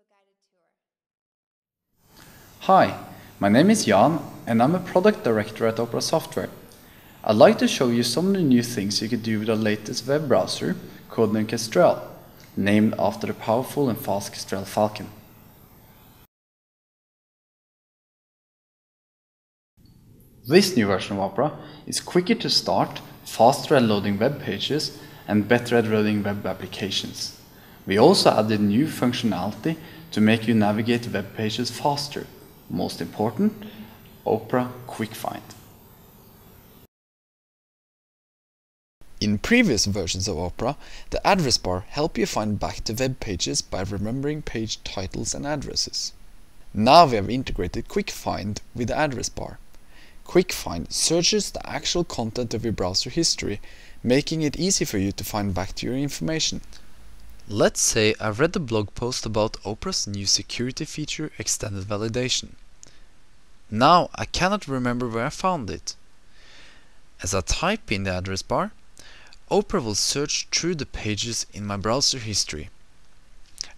a guided tour. Hi, my name is Jan and I'm a product director at Opera Software. I'd like to show you some of the new things you can do with our latest web browser called Kestrel, named after the powerful and fast Kestrel Falcon. This new version of Opera is quicker to start, faster at loading web pages, and better at running web applications. We also added new functionality to make you navigate web pages faster. Most important, Opera Quick Find. In previous versions of Opera, the address bar helped you find back to web pages by remembering page titles and addresses. Now we have integrated Quick Find with the address bar. Quick Find searches the actual content of your browser history, making it easy for you to find back to your information. Let's say I've read a blog post about Opera's new security feature Extended Validation. Now I cannot remember where I found it. As I type in the address bar, Opera will search through the pages in my browser history.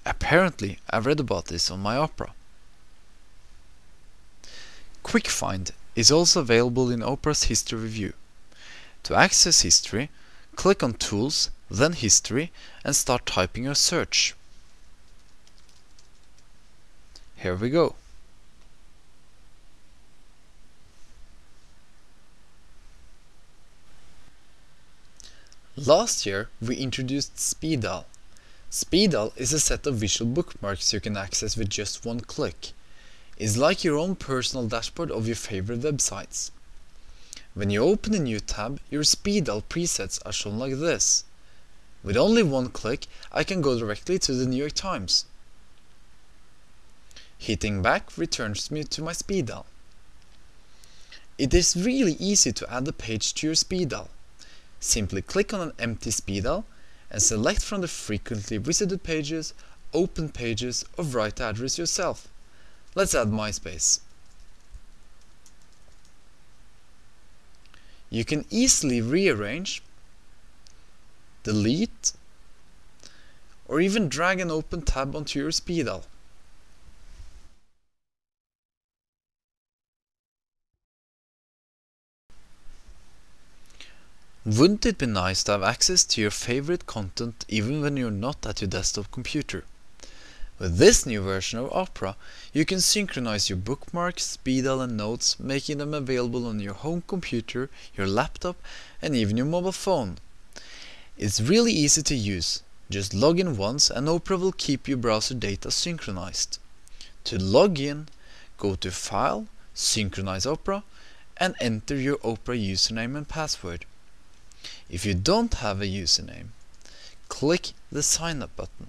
Apparently I've read about this on my Opera. Quick Find is also available in Opera's History View. To access history, click on Tools, then History and start typing your search. Here we go. Last year we introduced Speed Dial. Speedal is a set of visual bookmarks you can access with just one click It's like your own personal dashboard of your favorite websites. When you open a new tab, your Speed Dial presets are shown like this. With only one click, I can go directly to the New York Times. Hitting back returns me to my Speed Dial. It is really easy to add a page to your Speed Dial. Simply click on an empty Speed Dial and select from the frequently visited pages, open pages, or write the address yourself. Let's add MySpace. You can easily rearrange, delete, or even drag an open tab onto your Speed Dial. Wouldn't it be nice to have access to your favorite content even when you're not at your desktop computer? With this new version of Opera, you can synchronize your bookmarks, Speed Dial and notes, making them available on your home computer, your laptop and even your mobile phone. It's really easy to use. Just log in once and Opera will keep your browser data synchronized. To log in, go to File, Synchronize Opera and enter your Opera username and password. If you don't have a username, click the Sign Up button.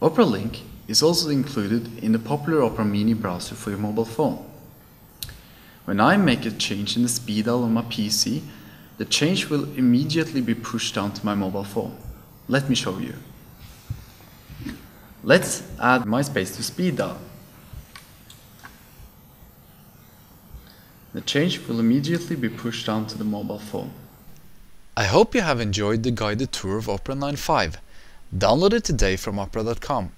Opera Link is also included in the popular Opera Mini browser for your mobile phone. When I make a change in the speed dial on my PC, the change will immediately be pushed down to my mobile phone. Let me show you. Let's add MySpace to speed dial. The change will immediately be pushed down to the mobile phone. I hope you have enjoyed the guided tour of Opera 9.5. Download it today from opera.com.